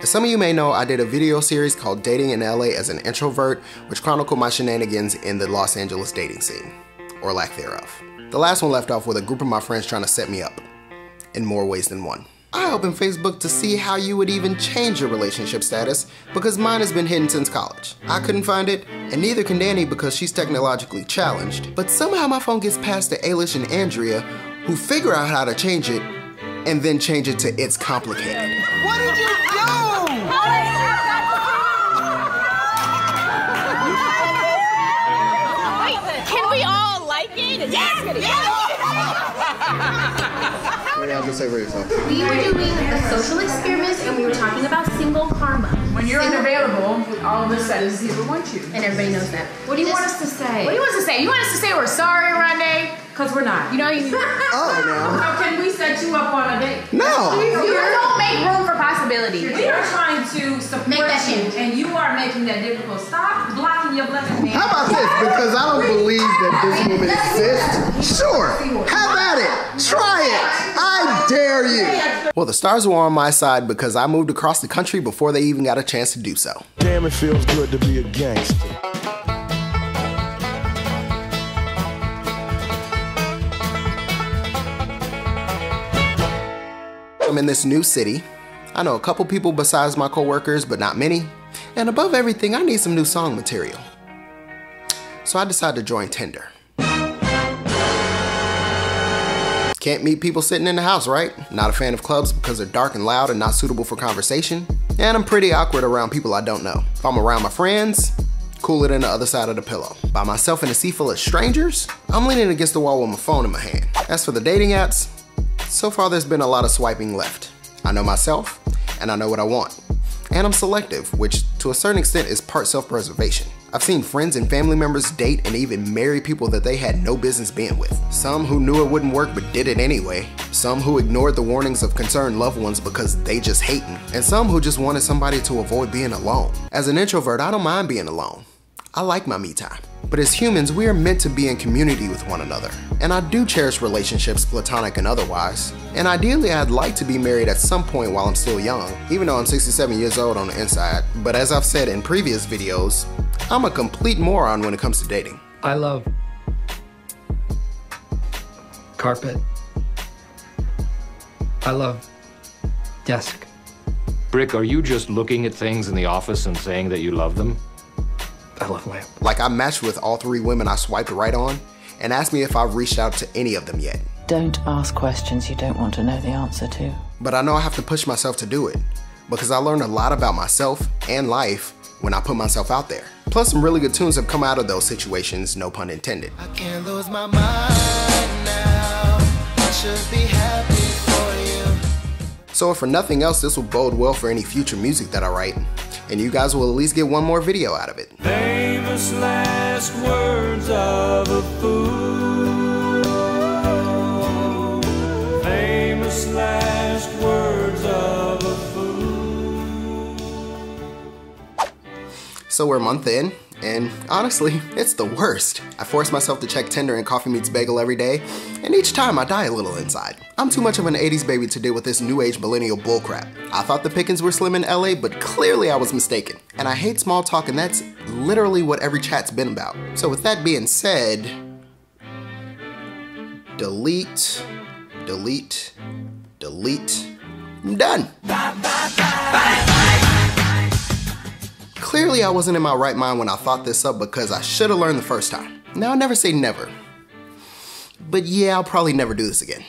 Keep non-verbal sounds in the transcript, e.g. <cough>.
As some of you may know, I did a video series called Dating in LA as an Introvert, which chronicled my shenanigans in the Los Angeles dating scene, or lack thereof. The last one left off with a group of my friends trying to set me up, in more ways than one. I opened Facebook to see how you would even change your relationship status because mine has been hidden since college. I couldn't find it, and neither can Danny because she's technologically challenged. But somehow my phone gets passed to Ailish and Andrea, who figure out how to change it and then change it to it's complicated. What did you do? Can we all like it? Yes! What do you have to say for yourself? We were doing a social experiment and we were talking about single karma. When you're unavailable, all of a sudden people want you. And everybody knows that. What do you want us to say? What do you want us to say? You want us to say we're sorry, Rande? Because we're not. You know, you. <laughs> Oh, no. How can we set you up on a date? No. You don't make room for possibility. We are trying to support Make that you, change. and you are making that difficult. Stop blocking your blessings, man. How about this? Because I don't believe that this woman exists. Sure, have at it. Try it. I dare you. Well, the stars were on my side because I moved across the country before they even got a chance to do so. Damn, it feels good to be a gangster. I'm in this new city. I know a couple people besides my coworkers, but not many. And above everything, I need some new song material. So I decided to join Tinder. Can't meet people sitting in the house, right? Not a fan of clubs because they're dark and loud and not suitable for conversation. And I'm pretty awkward around people I don't know. If I'm around my friends, cooler than the other side of the pillow. By myself in a sea full of strangers, I'm leaning against the wall with my phone in my hand. As for the dating apps, so far there's been a lot of swiping left. I know myself, and I know what I want. And I'm selective, which to a certain extent is part self-preservation. I've seen friends and family members date and even marry people that they had no business being with. Some who knew it wouldn't work but did it anyway. Some who ignored the warnings of concerned loved ones because they just hating. And some who just wanted somebody to avoid being alone. As an introvert, I don't mind being alone. I like my me time. But as humans, we are meant to be in community with one another. And I do cherish relationships, platonic and otherwise. And ideally, I'd like to be married at some point while I'm still young, even though I'm 67 years old on the inside. But as I've said in previous videos, I'm a complete moron when it comes to dating. I love carpet. I love desk. Brick, are you just looking at things in the office and saying that you love them? I love lamp. Like I matched with all three women I swiped right on and asked me if I've reached out to any of them yet. Don't ask questions you don't want to know the answer to. But I know I have to push myself to do it because I learned a lot about myself and life when I put myself out there. Plus, some really good tunes have come out of those situations, no pun intended. I can't lose my mind now. I should be happy for you. So, if for nothing else, this will bode well for any future music that I write, and you guys will at least get one more video out of it. Famous last words of a fool. Famous last words of a fool. So, we're a month in, and honestly, <laughs> it's the worst. I force myself to check Tinder and Coffee Meets Bagel every day, and each time I die a little inside. I'm too much of an 80s baby to deal with this new age millennial bullcrap. I thought the pickings were slim in LA, but clearly I was mistaken. And I hate small talk, and that's literally what every chat's been about. So, with that being said, delete, delete, delete. I'm done. Clearly, I wasn't in my right mind when I thought this up because I should have learned the first time. Now, I never say never. But yeah, I'll probably never do this again.